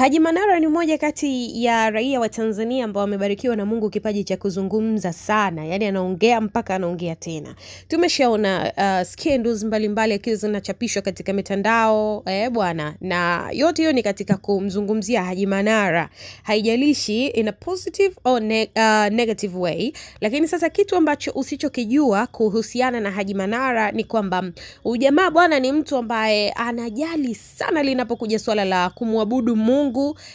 Haji Manara ni mmoja kati ya raia wa Tanzania ambao wamebarikiwa na Mungu kipaji cha kuzungumza sana, yaani anaongea mpaka anaongea tena. Tumeshaona uh, scandals mbalimbali akiwa zinachapishwa katika mitandao eh, bwana, na yote hiyo ni katika kumzungumzia Haji Manara, haijalishi in a positive or ne uh, negative way. Lakini sasa kitu ambacho usichokijua kuhusiana na Haji Manara ni kwamba ujamaa bwana ni mtu ambaye anajali sana linapokuja swala la kumwabudu Mungu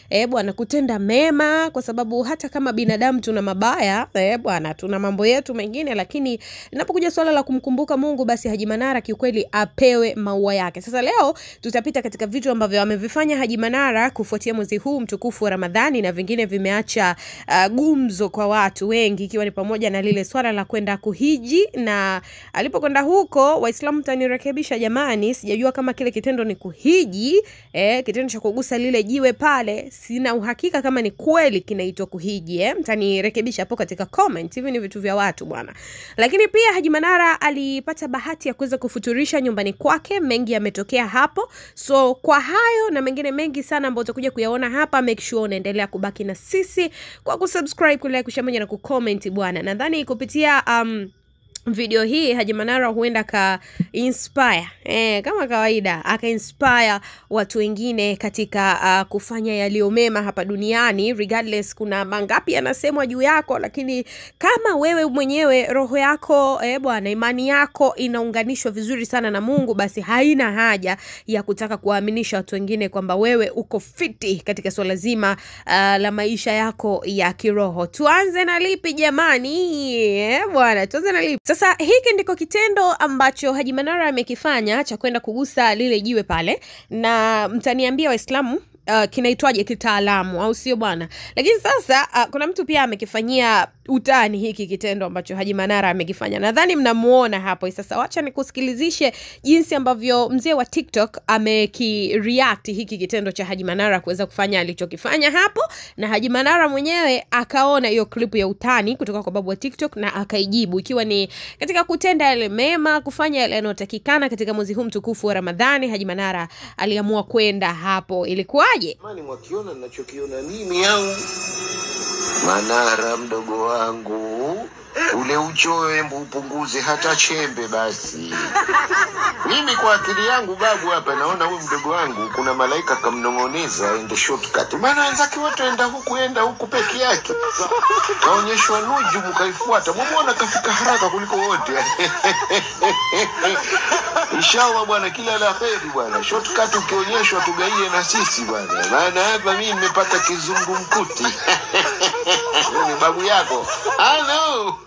eh, bwana, kutenda mema, kwa sababu hata kama binadamu tuna mabaya eh, bwana, tuna mambo yetu mengine, lakini linapokuja swala la kumkumbuka Mungu, basi Haji Manara kiukweli apewe maua yake. Sasa leo tutapita katika vitu ambavyo amevifanya Haji Manara kufuatia mwezi huu mtukufu wa Ramadhani na vingine vimeacha uh, gumzo kwa watu wengi, ikiwa ni pamoja na lile swala la kwenda kuhiji, na alipokwenda huko, Waislamu mtanirekebisha jamani, sijajua kama kile kitendo ni kuhiji eh, kitendo cha kugusa lile jiwe pale, sina uhakika kama ni kweli kinaitwa kuhiji eh, mtanirekebisha hapo katika comment. Hivi ni vitu vya watu bwana. Lakini pia Haji Manara alipata bahati ya kuweza kufuturisha nyumbani kwake, mengi yametokea hapo. So kwa hayo na mengine mengi sana ambayo utakuja kuyaona hapa, make sure unaendelea kubaki na sisi kwa kusubscribe, kulike, kushare na kucomment bwana. Nadhani kupitia um, video hii Haji Manara huenda ka inspire e, kama kawaida aka inspire watu wengine katika uh, kufanya yaliyo mema hapa duniani regardless kuna mangapi yanasemwa juu yako, lakini kama wewe mwenyewe roho yako eh, bwana, imani yako inaunganishwa vizuri sana na Mungu, basi haina haja ya kutaka kuwaaminisha watu wengine kwamba wewe uko fiti katika swala zima uh, la maisha yako ya kiroho. Tuanze na lipi jamani? Eh, bwana, tuanze na lipi? Sasa hiki ndiko kitendo ambacho Haji Manara amekifanya cha kwenda kugusa lile jiwe pale, na mtaniambia Waislamu uh, kinaitwaje kitaalamu, au sio bwana? Lakini sasa uh, kuna mtu pia amekifanyia utani hiki kitendo ambacho Haji Manara amekifanya, nadhani mnamuona hapo. Sasa wacha nikusikilizishe jinsi ambavyo mzee wa TikTok amekireact hiki kitendo cha Haji Manara kuweza kufanya alichokifanya hapo, na Haji Manara mwenyewe akaona hiyo clip ya utani kutoka kwa babu wa TikTok na akaijibu, ikiwa ni katika kutenda yale mema, kufanya yale yanayotakikana katika mwezi huu mtukufu wa Ramadhani. Haji Manara aliamua kwenda hapo, ilikuwaje? Mwakiona ninachokiona mimi au Manara mdogo wangu, ule uchoyo embu upunguze hata chembe basi. Mimi kwa akili yangu babu hapa naona huyu mdogo wangu kuna malaika kamnong'oneza aende shortcut. Maana wenzake wote enda huku enda huku peke yake. Kaonyeshwa nujumu kaifuata. mwamwona kafika haraka kuliko wote. Inshallah bwana, kila la kheri bwana. Shortcut ukionyeshwa tugaie na sisi bwana. Maana hapa mimi nimepata kizungumkuti. mkuti. ni babu yako. Hello.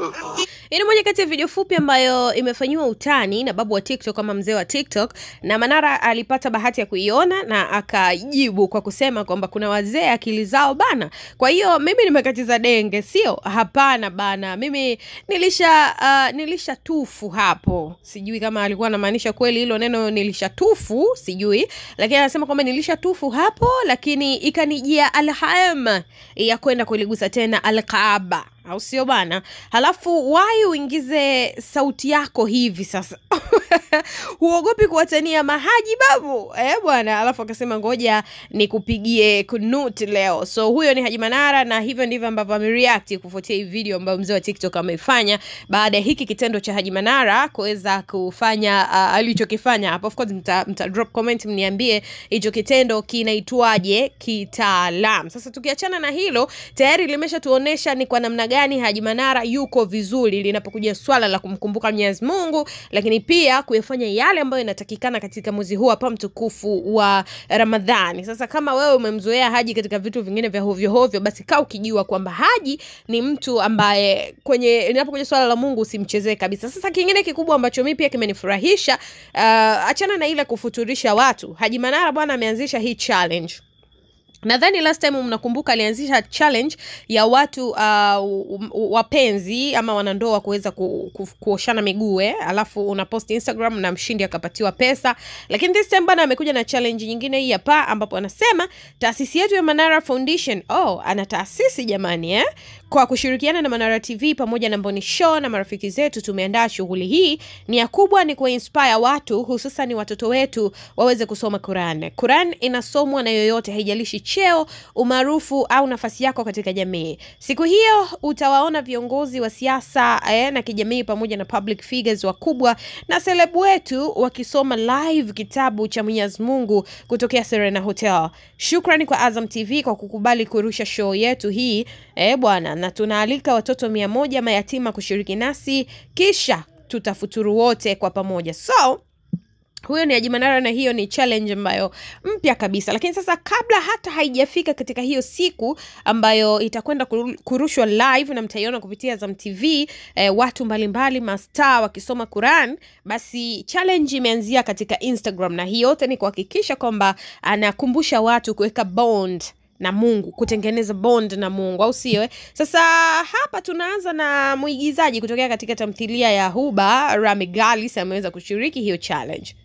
Hii ni moja kati ya video fupi ambayo imefanyiwa utani na babu wa TikTok kama mzee wa TikTok, na Manara alipata bahati ya kuiona na akajibu kwa kusema kwamba kuna wazee akili zao bana. Kwa hiyo mimi nimekatiza denge, sio? Hapana bana, mimi nilisha uh, nilisha tufu hapo. Sijui kama alikuwa anamaanisha kweli hilo neno nilisha tufu, sijui, lakini anasema kwamba nilisha tufu hapo, lakini ikanijia alham ya kwenda kuligusa tena Alkaaba au sio bana? Halafu wai uingize sauti yako hivi sasa huogopi kuwatania mahaji babu eh bwana. Alafu akasema ngoja nikupigie kunut leo. So huyo ni Haji Manara, na hivyo ndivyo ambavyo amereact kufuatia hii video ambayo mzee wa TikTok ameifanya baada ya hiki kitendo cha Haji Manara kuweza kufanya uh, alichokifanya hapo. Of course mta, mta drop comment mniambie hicho kitendo kinaitwaje kitaalam. Sasa tukiachana na hilo, tayari limeshatuonesha ni kwa namna gani Haji Manara yuko vizuri linapokuja swala la kumkumbuka Mwenyezi Mungu, lakini pia kuyafanya yale ambayo inatakikana katika mwezi huu hapa mtukufu wa Ramadhani. Sasa kama wewe umemzoea Haji katika vitu vingine vya hovyo hovyo, basi kaa ukijua kwamba Haji ni mtu ambaye kwenye linapokuja swala la Mungu usimchezee kabisa. Sasa kingine kikubwa ambacho mimi pia kimenifurahisha, uh, achana na ile kufuturisha watu, Haji Manara bwana ameanzisha hii challenge nadhani last time mnakumbuka alianzisha challenge ya watu uh, wapenzi ama wanandoa kuweza ku, ku, kuoshana miguu eh, alafu unapost Instagram na mshindi akapatiwa pesa. Lakini this time bana amekuja na challenge nyingine hii hapa, ambapo anasema taasisi yetu ya Manara Foundation, oh, ana taasisi jamani eh, kwa kushirikiana na Manara TV pamoja na Mboni Show na marafiki zetu tumeandaa shughuli hii. Nia kubwa ni kuinspire watu hususan watoto wetu waweze kusoma Quran. Quran inasomwa na yoyote, haijalishi cheo, umaarufu au nafasi yako katika jamii. Siku hiyo utawaona viongozi wa siasa eh, na kijamii pamoja na public figures wakubwa na selebu wetu wakisoma live kitabu cha Mwenyezi Mungu kutokea Serena Hotel. Shukrani kwa Azam TV kwa kukubali kurusha show yetu hii eh, bwana, na tunaalika watoto mia moja mayatima kushiriki nasi, kisha tutafuturu wote kwa pamoja. So huyo ni Haji Manara na hiyo ni challenge ambayo mpya kabisa. Lakini sasa, kabla hata haijafika katika hiyo siku ambayo itakwenda kurushwa live na mtaiona kupitia Azam TV eh, watu mbalimbali mastaa wakisoma Quran, basi challenge imeanzia katika Instagram, na hii yote ni kuhakikisha kwamba anakumbusha watu kuweka bond na Mungu, kutengeneza bond na Mungu, au sio? eh? Sasa hapa tunaanza na mwigizaji kutokea katika tamthilia ya Huba, Rami Galis ameweza kushiriki hiyo challenge.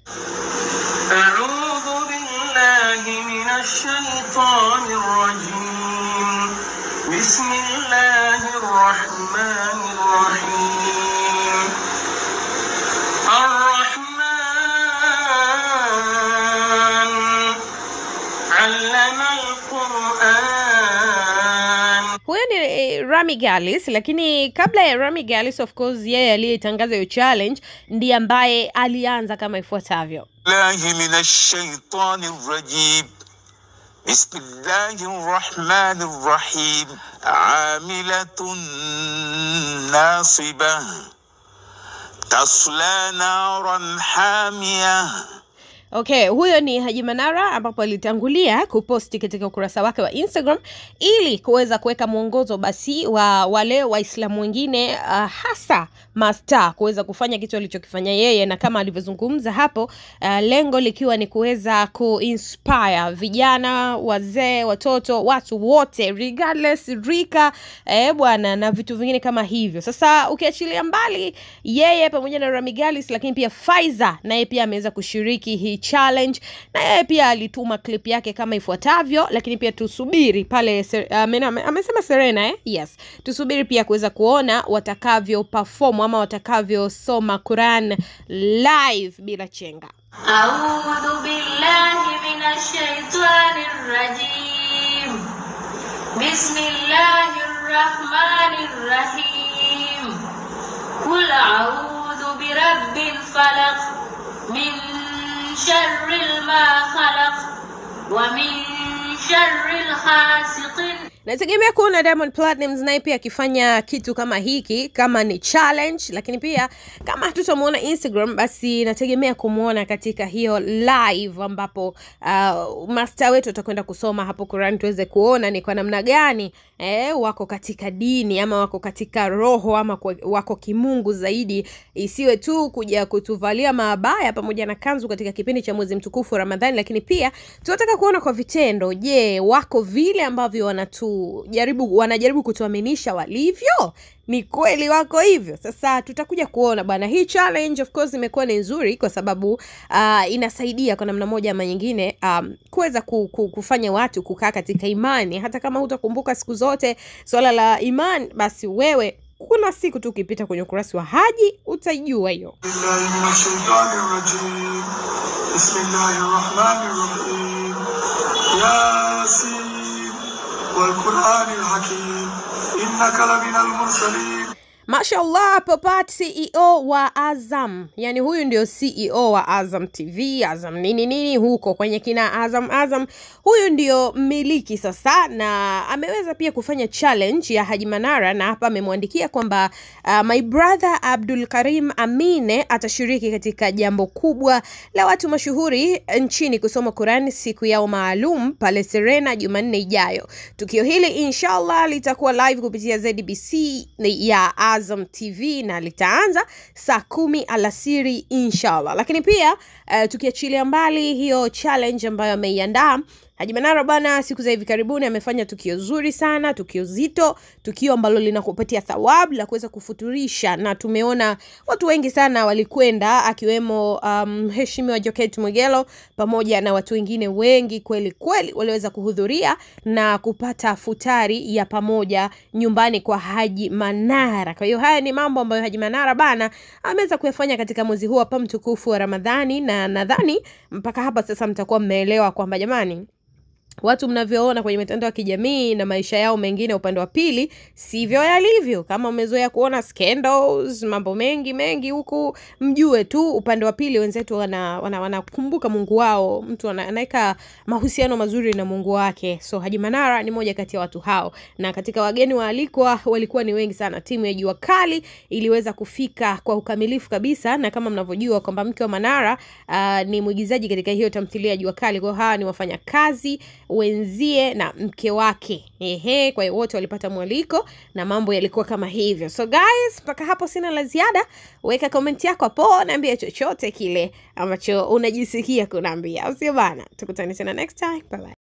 أعوذ بالله من الشيطان الرجيم بسم الله الرحمن الرحيم Rami Galis, lakini kabla ya Rami Galis, of course, yeye aliyetangaza hiyo challenge ndiye ambaye alianza kama ifuatavyo. الله من الشيطان الرجيم بسم الله الرحمن الرحيم عاملة ناصبة تصلى نارا حامية Okay, huyo ni Haji Manara ambapo alitangulia kuposti katika ukurasa wake wa Instagram ili kuweza kuweka mwongozo basi wa wale Waislamu wengine uh, hasa masta kuweza kufanya kitu alichokifanya yeye, na kama alivyozungumza hapo uh, lengo likiwa ni kuweza kuinspire vijana, wazee, watoto, watu wote regardless rika eh, bwana na vitu vingine kama hivyo. Sasa ukiachilia mbali yeye pamoja na Ramigalis, lakini pia Faiza naye pia ameweza kushiriki hii challenge na yeye pia alituma clip yake kama ifuatavyo, lakini pia tusubiri pale Ser- ame- ame- amesema Serena eh? Yes, tusubiri pia kuweza kuona watakavyo perform ama watakavyosoma Quran live bila chenga. أعوذ بالله من الشيطان الرجيم بسم الله الرحمن الرحيم قل أعوذ برب الفلق من شر ما خلق ومن شر الغاسق nategemea kuona Diamond Platnumz naye pia akifanya kitu kama hiki kama ni challenge, lakini pia kama hatutamwona Instagram, basi nategemea kumwona katika hiyo live ambapo uh, master wetu atakwenda kusoma hapo Quran, tuweze kuona ni kwa namna gani eh, wako katika dini ama wako katika roho ama kwa- wako kimungu zaidi, isiwe tu kuja kutuvalia mabaya pamoja na kanzu katika kipindi cha mwezi mtukufu Ramadhani, lakini pia tunataka kuona kwa vitendo. Je, wako vile ambavyo kujaribu wanajaribu kutuaminisha walivyo? Ni kweli wako hivyo. Sasa tutakuja kuona bwana hii challenge of course imekuwa ni nzuri kwa sababu uh, inasaidia kwa namna moja ama nyingine um, kuweza ku, ku, kufanya watu kukaa katika imani. Hata kama hutakumbuka siku zote swala la imani basi wewe kuna siku tu ukipita kwenye ukurasi wa haji utaijua hiyo. والقرآن الحكيم. إنك لمن المرسلين. Mashallah, Popat CEO wa Azam, yani huyu ndio CEO wa Azam TV, Azam nini nini huko kwenye kina Azam Azam, huyu ndio mmiliki sasa, na ameweza pia kufanya challenge ya Haji Manara, na hapa amemwandikia kwamba uh, my brother Abdul Karim Amine atashiriki katika jambo kubwa la watu mashuhuri nchini kusoma Qurani siku yao maalum pale Serena Jumanne ijayo. Tukio hili inshallah litakuwa live kupitia ZBC ya Azam TV na litaanza saa kumi alasiri inshallah. Lakini pia uh, tukiachilia mbali hiyo challenge ambayo ameiandaa Haji Manara bana, siku za hivi karibuni amefanya tukio zuri sana, tukio zito, tukio ambalo linakupatia thawabu la kuweza kufuturisha, na tumeona watu wengi sana walikwenda, akiwemo um, mheshimiwa Jokate Mwegelo pamoja na watu wengine wengi kweli kweli waliweza kuhudhuria na kupata futari ya pamoja nyumbani kwa Haji Manara. Kwa hiyo haya ni mambo ambayo Haji Manara bana ameweza kuyafanya katika mwezi huu hapa mtukufu wa Ramadhani, na nadhani mpaka hapa sasa mtakuwa mmeelewa kwamba jamani watu mnavyoona kwenye mitandao ya kijamii na maisha yao mengine upande wa pili sivyo yalivyo. Kama umezoea kuona scandals, mambo mengi mengi huku, mjue tu upande wa pili wenzetu wanakumbuka wana, wana Mungu wao, mtu anaweka mahusiano mazuri na Mungu wake. So Haji Manara ni moja kati ya watu hao, na katika wageni waalikwa walikuwa ni wengi sana. Timu ya Jua Kali iliweza kufika kwa ukamilifu kabisa, na kama mnavyojua kwamba mke wa Manara uh, ni mwigizaji katika hiyo tamthilia ya Jua Kali. Kwa hiyo hawa ni wafanyakazi wenzie na mke wake. Ehe, kwa hiyo wote walipata mwaliko na mambo yalikuwa kama hivyo. So guys, mpaka hapo sina la ziada. Weka comment yako hapo, naambia chochote kile ambacho unajisikia kunaambia, sio bana? Tukutane tena next time. Bye bye.